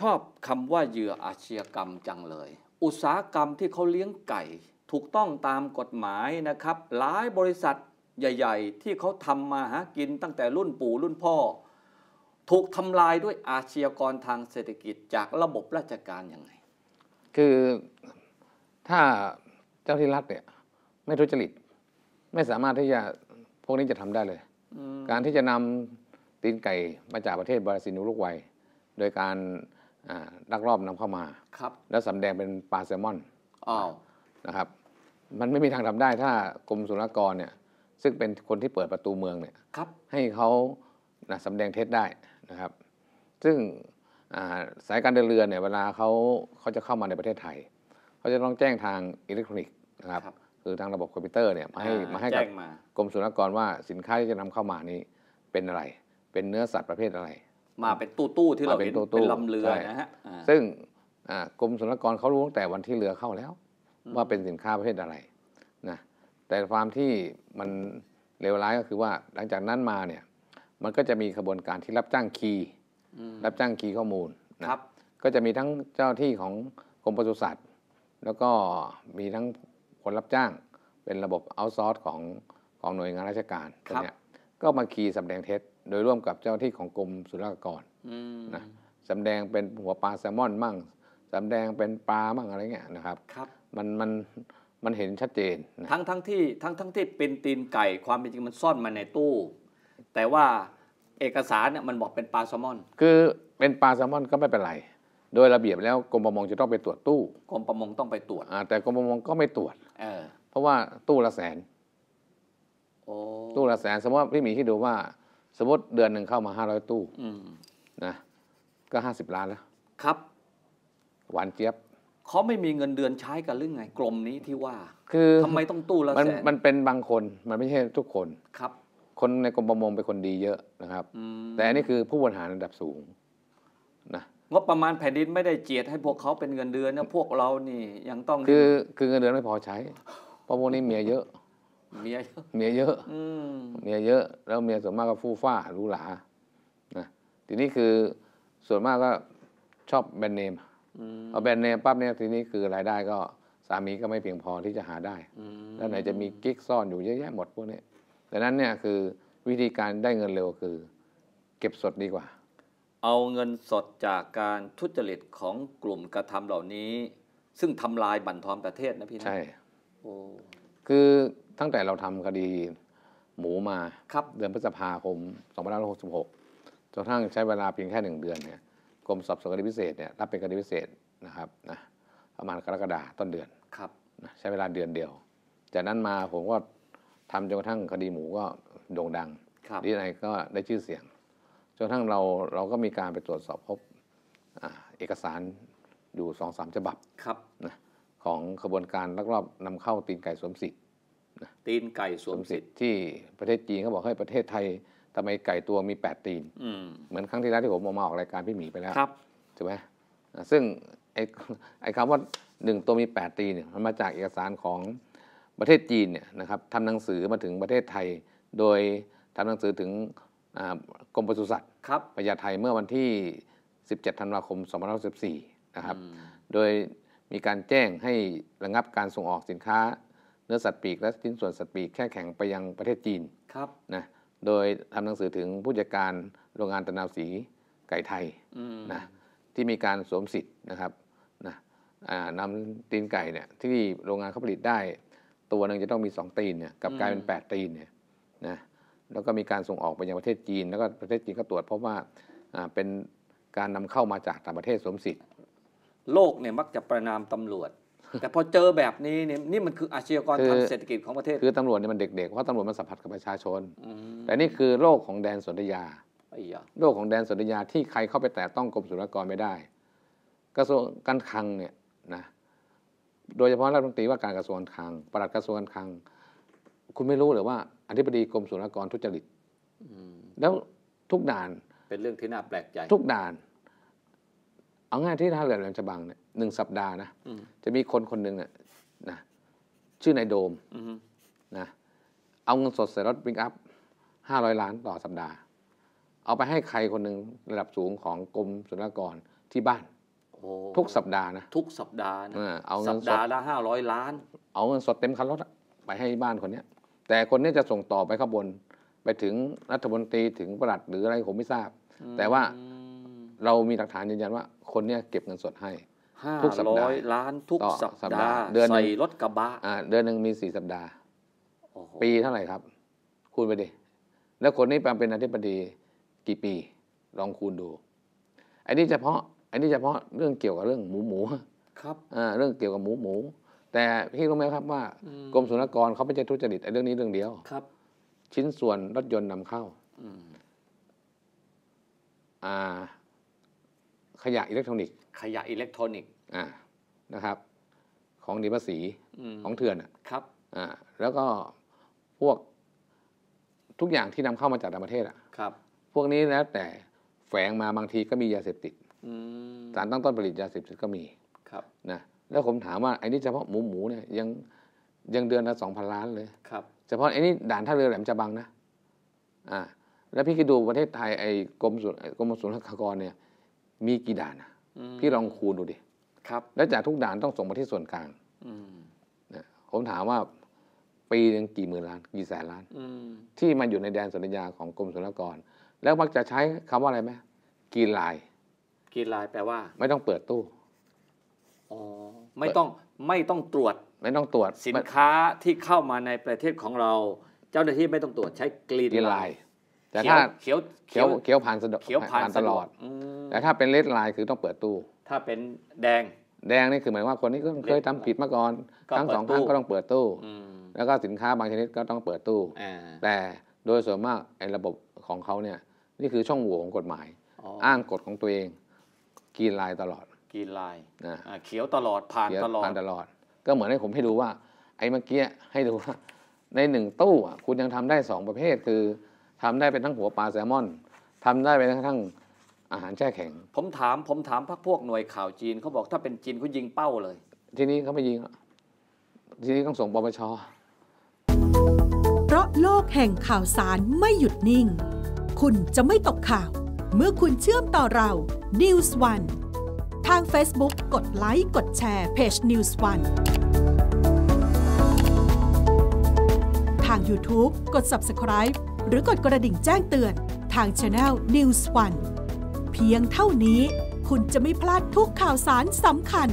ชอบคำว่าเหยื่ออาชญากรรมจังเลย อุตสาหกรรมที่เขาเลี้ยงไก่ ถูกต้องตามกฎหมายนะครับ หลายบริษัทใหญ่ ๆ ที่เขาทำมาหากินตั้งแต่รุ่นปู่รุ่นพ่อ ถูกทำลายด้วยอาชญากรทางเศรษฐกิจจากระบบราชการยังไง คือถ้าเจ้าที่รัฐเนี่ยไม่ทุจริต ไม่สามารถที่จะพวกนี้จะทำได้เลย การที่จะนำตีนไก่มาจากประเทศบราซิลอุรุกวัยโดยการอ่า ลักลอบนำเข้ามาครับแล้วสำแดงเป็นปลาแซลมอนอ้าวนะครับ มันไม่มีทางทำได้ถ้ากรมศุลกากรเนี่ย ซึ่งเป็นคนที่เปิดประตูเมืองเนี่ยครับให้เขานะสำแดงเท็จได้นะครับ ซึ่งอ่าสายการเดินเรือเนี่ยเวลาเขาเขาจะเข้ามาในประเทศไทยเขาจะต้องแจ้งทางอิเล็กทรอนิกส์นะครับครับคือทางระบบคอมพิวเตอร์เนี่ยมาให้อ่มาให้กับแจ้งมากรมศุลกากรว่าสินค้าที่จะนำเข้ามานี้เป็นอะไร เป็นเนื้อสัตว์ประเภทอะไร มาเป็นตู้ตู้ๆที่เรามาเป็นเห็นตู้ๆเป็นลำเรือใช่นะฮะอ่าซึ่งอ่ากรมศุลกากรเขารู้ตั้งแต่วันที่เรือเข้าแล้ว ว่าเป็นสินค้าประเภทอะไรนะแต่ความที่มันเลวร้ายก็คือว่าหลังจากนั้นมาเนี่ยมันก็จะมีขบวนการที่รับจ้างคีย์อืมรับจ้างคีย์ข้อมูลนะครับก็จะมีทั้งเจ้าที่ของกรมปศุสัตว์ แล้วก็มีทั้งคนรับจ้างเป็นระบบเอาซอร์สของของหน่วยงานราชการตรงเนี้ยก็มาคีย์สำแดงเท็จ โดยร่วมกับเจ้าหน้าที่ของกรมศุลกากรอืมนะสำแดงเป็นหัวปลาแซลมอนมั่งสำแดงเป็นปลามั่งอะไรเงี้ยนะครับครับมันมันมันเห็นชัดเจนนะทั้งทั้งที่ทั้งทั้งที่เป็นตีนไก่ความเป็นจริงมันซ่อนมาในตู้ แต่ว่าเอกสารเนี่ยมันบอกเป็นปลาแซลมอน คือเป็นปลาแซลมอนก็ไม่เป็นไร โดยระเบียบแล้วกรมประมงจะต้องไปตรวจตู้กรมประมงต้องไปตรวจอ่าแต่กรมประมงก็ไม่ตรวจเออเพราะว่าตู้ละแสนโอ้ตู้ละแสนสมมติว่าพี่หมีคิดดูว่า สมมติเดือนหนึ่งเข้ามา500ตู้อืมนะก็50ล้านแล้ว ครับหวานเจี๊ยบเขาไม่มีเงินเดือนใช้กันหรือไงกรมนี้ที่ว่า คือทำไมต้องตู้ละมันแสนมันเป็นบางคนมันไม่ใช่ทุกคนครับ คนในกรมประมงเป็นคนดีเยอะนะครับอืมแต่อันนี้คือผู้บริหารระดับสูงนะงบประมาณแผ่นดินไม่ได้เจียดให้พวกเขาเป็นเงินเดือนนะพวกเรานี่ยังต้องคือคือเงินเดือนไม่พอใช้เพราะพวกนี้เมียเยอะ เมียเยอะเมียเยอะอืมเมียเยอะ แล้วเมียส่วนมากก็ฟู่ฟ้าหรูหรานะทีนี้คือส่วนมากก็ชอบแบรนด์เนมอืมพอแบรนด์เนมปั๊บเนี่ยทีนี้คือรายได้ก็สามีก็ไม่เพียงพอที่จะหาได้อืมแล้วไหนจะมีกิ๊กซ่อนอยู่เยอะแยะหมดพวกนี้ดังนั้นเนี่ยคือวิธีการได้เงินเร็วคือ เก็บสดดีกว่า เอาเงินสดจากการทุจริตของกลุ่มกระทำเหล่านี้ ซึ่งทำลายบั่นทอนประเทศนะพี่นะใช่โอ้คือ ตั้งแต่เราทำคดีหมูมาครับเดือนพฤษภาคม2566จนกระทั่งใช้เวลาเพียงแค่หนึ่งเดือนเนี่ยกรมสอบสวนคดีพิเศษเนี่ยรับเป็นคดีพิเศษนะครับนะประมาณกรกฎาต้นเดือนครับนะใช้เวลาเดือนเดียว จากนั้นมาผมก็ทำจนกระทั่งคดีหมูก็โด่งดังครับดีไอก็ได้ชื่อเสียงจนกระทั่งเราเราก็มีการไปตรวจสอบพบอ่าเอกสารอยู่สองสามฉบับครับนะของขบวนการลักลอบนำเข้าตีนไก่สวมสิทธิ์ ตีนไก่สสววมมสิสิททธิ์ธิ์ที่ประเทศจีนเขาบอกให้ประเทศไทยทำไมไก่ตัวมี 8 ตีนอืมเหมือนครั้งที่แล้วที่ผมเอามาออกรายการพี่หมีไปแล้วครับถูกไหมอ่าซึ่งไอ้ไอ้คำว่าหนึ่งตัวมี 8 ตีนเนี่ยมันมาจากเอกสารของประเทศจีนเนี่ยนะครับทำหนังสือมาถึงประเทศไทย โดยทำหนังสือถึงอ่ากรมปศุสัตว์ครับพญาไทเมื่อวันที่ 17 ธันวาคม 2514 นะครับอืมโดยมีการแจ้งให้ระงับการส่งออกสินค้า เนื้อสัตว์ปีกและชิ้นส่วนสัตว์ปีกแค่แข็งไปยังประเทศจีนครับนะโดยทำหนังสือถึงผู้จัดการโรงงานตะนาวสีไก่ไทยอืมนะที่มีการสวมสิทธิ์นะครับนะอ่านำตีนไก่เนี่ยที่โรงงานเขาผลิตได้ ตัวหนึ่งจะต้องมี 2 ตีนเนี่ยกลับกลายเป็น 8 ตีนเนี่ยนะแล้วก็มีการส่งออกไปยังประเทศจีน แล้วก็ประเทศจีนก็ตรวจพบว่าอ่าเป็นการนำเข้ามาจากต่างประเทศสวมสิทธิ์ โลกเนี่ยมักจะประนามตำรวจ แต่พอเจอแบบนี้เนี่ยนี่มันคืออาชญากรคือทางเศรษฐกิจของประเทศ คือตำรวจเนี่ยมันเด็กๆ เพราะตำรวจมันสัมผัสกับประชาชนมแต่นี่คือโลกของแดนสนธยาไอ้ยาโลกของแดนสนธยาที่ใครเข้าไปแตะต้องกรมศุลกากรไม่ได้ กระทรวงการคลังเนี่ยนะโดยเฉพาะรัฐมนตรีว่าการกระทรวงการคลังปลัดกระทรวงการคลัง คุณไม่รู้หรือว่าอธิบดีกรมศุลกากรทุจริตอืมแล้วทุกด่าน เป็นเรื่องที่น่าแปลกใจ ทุกด่าน เอาง่ายที่ท่าเรือแหลมฉบังเนี่ย หนึ่งสัปดาห์นะอืมจะมีคนคนหนึ่งเนี่ยนะชื่อนายโดมอืมนะเอาเงินสดใส่รถปิกอัพห้าร้อยล้านต่อสัปดาห์ เอาไปให้ใครคนหนึ่งระดับสูงของกรมศุลกากรที่บ้านโอ้ทุกสัปดาห์นะทุกสัปดาห์นะเออเอาเงิสันปสดดาห์ละห้าร้อยล้าน เอาเงินสดเต็มคันรถอะไปให้บ้านคนเนี้ย แต่คนเนี้ยจะส่งต่อไปข้างบน ไปถึงรัฐมนตรีถึงประหลัดหรืออะไรผมไม่ทราบ แต่ว่าอืมเรามีหลักฐานยืนยันว่า คนเนี้ยเก็บเงินสดให้ ห้าทุกสัปดาห์ร้อยล้านทุกต่อสัปสัปดาดาห์ห์เดือนหนึ่ใส่งรถกระบะอ่าเดือนหนึ่งมีสี่สัปดาห์ โอ้โหปีเท่าไหร่ครับ คูณไปดิ แล้วคนนี้เป็นอธิบดีกี่ปี ลองคูณดู อันนี้เฉพาะ อันนี้เฉพาะเรื่องเกี่ยวกับเรื่องหมูหมูครับอ่าเรื่องเกี่ยวกับหมูหมู แต่พี่รู้ไหมครับว่า อืมกรมศุลกากรเขาไม่ใช่ทุจริตไอ้เรื่องนี้เรื่องเดียว ครับชิ้นส่วนรถยนต์นำเข้า อืมอ่า ขยะอิเล็กทรอนิกส์ขยะอิเล็กทรอนิกส์ อ่านะครับ ของดีภาษีมของเถื่อนอะครับอ่าแล้วก็พวกทุกอย่างที่นำเข้ามาจากต่างประเทศอะครับ พวกนี้แล้วแต่แฝงมาบางทีก็มียาเสพติดอืมสารตั้งต้นผลิตยาเสพติดก็มีครับนะแล้วผมถามว่าไอ้นี่เฉพาะหมูหมูเนี่ยยังยังเดือนละสองพันล้านเลยครับเฉพาะไอ้นี่ด่านท่าเรือแหลมฉบังนะอ่าแล้วพี่คิดดูประเทศไทยไอ้กรมศุลกรมศุลกากรเนี่ย มีกี่ด่านอะมพี่ลองคูณดูดิ ครับแล้วจากทุกด่านต้องส่งมาที่ส่วนกลางอืมนะผมถามว่าปีหนึงกี่หมื่นล้าน กี่แสนล้านอืมที่มันอยู่ในแดนสัญญาของกรมศุลกากร แล้วมักจะใช้คำว่าอะไรไหม green line green line แปลว่า ไม่ต้องเปิดตู้อ๋อไม่ต้องไม่ต้องตรวจ ไม่ต้องตรวจสินค้าที่เข้ามาในประเทศของเรา เจ้าหน้าที่ไม่ต้องตรวจใช้ green green line แต่ถ้าเขียวเขียวเขียวผ่านสะดวกเขียวผ่านตสะลดวอกดอืมแต่ถ้าเป็น red line คือต้องเปิดตู้ ถ้าเป็นแดง แดงนี่คือหมายว่าคนนี้ก็เคยทำผิดมาก่อนก็ครั้งเปิดสองครั้งตู้ก็ต้องเปิดตู้อืมแล้วก็สินค้าบางชนิดก็ต้องเปิดตู้อ่าแต่โดยส่วนมากไอ้ระบบของเขาเนี่ยนี่คือช่องโหว่ของกฎหมายอ๋ออ้างกฎของตัวเองกรีนไลน์ตลอดกรีนไลน์นะอ่าเขียวตลอดผ่านเขียนตลอดผ่านตลอด ก็เหมือนให้ผมให้ดูว่า ไอ้เมื่อกี้ให้ดูว่าในหนึ่งตู้อะคุณยังทำได้สองประเภทคือทำได้เป็นทั้งหัวปลาแซลมอนทำได้เป็นทั้ง อาหารแช่แข็ง ผมถามผมถามพักพวกหน่วยข่าวจีนเขาบอกถ้าเป็นจีนเขายิงเป้าเลย ทีนี้เขาไม่ยิงอะทีนี้ต้องส่งปปชเพราะโลกแห่งข่าวสารไม่หยุดนิ่ง คุณจะไม่ตกข่าว เมื่อคุณเชื่อมต่อเรา News One ทาง Facebook กดไลค์กดแชร์เพจ News One ทาง YouTube กด Subscribe หรือกดกระดิ่งแจ้งเตือนทาง Channel News One เพียงเท่านี้ คุณจะไม่พลาดทุกข่าวสารสำคัญ